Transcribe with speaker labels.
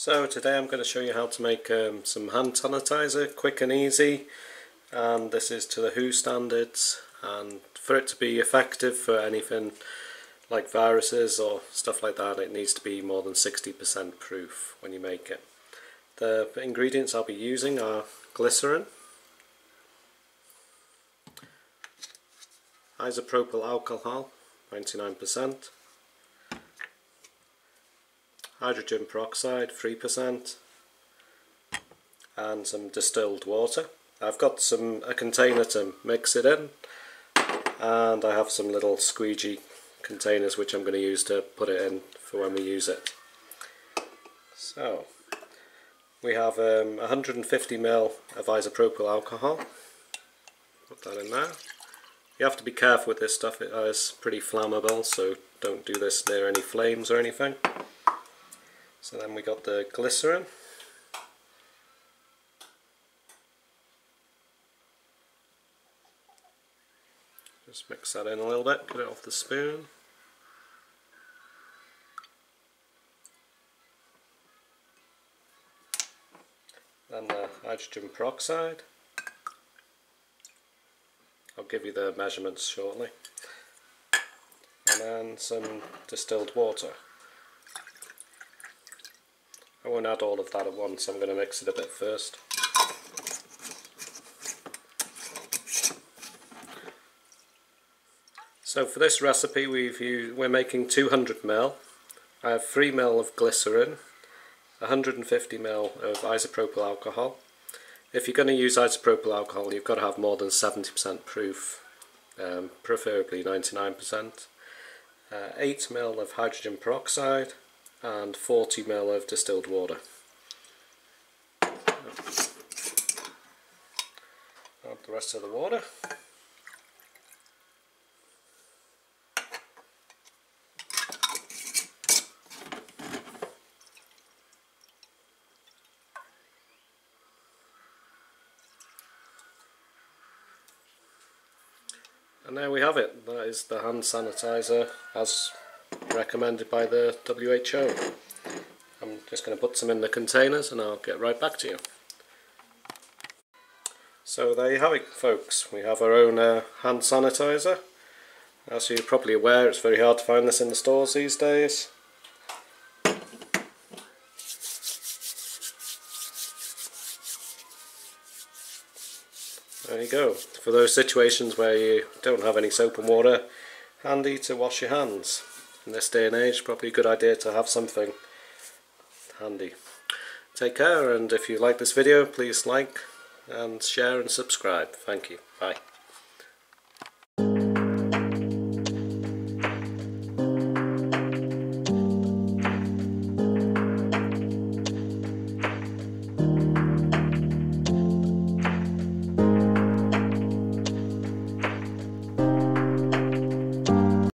Speaker 1: So today I'm going to show you how to make um, some hand sanitizer quick and easy and this is to the WHO standards and for it to be effective for anything like viruses or stuff like that it needs to be more than 60% proof when you make it. The ingredients I'll be using are glycerin, isopropyl alcohol 99%, hydrogen peroxide 3% and some distilled water. I've got some a container to mix it in and I have some little squeegee containers which I'm going to use to put it in for when we use it. So we have um, 150 ml of isopropyl alcohol. Put that in there. You have to be careful with this stuff, it is pretty flammable so don't do this near any flames or anything. So then we got the glycerin. Just mix that in a little bit, get it off the spoon. Then the hydrogen peroxide. I'll give you the measurements shortly. And then some distilled water. I won't add all of that at once, I'm going to mix it a bit first. So for this recipe we've used, we're making 200 ml. I have 3 ml of glycerin, 150 ml of isopropyl alcohol. If you're going to use isopropyl alcohol you've got to have more than 70% proof, um, preferably 99%. Uh, 8 ml of hydrogen peroxide, and 40 ml of distilled water. Add the rest of the water. And there we have it, that is the hand sanitizer as recommended by the WHO. I'm just going to put some in the containers and I'll get right back to you. So there you have it folks, we have our own uh, hand sanitizer. As you're probably aware it's very hard to find this in the stores these days. There you go. For those situations where you don't have any soap and water, handy to wash your hands in this day and age probably a good idea to have something handy. Take care and if you like this video please like and share and subscribe. Thank you. Bye.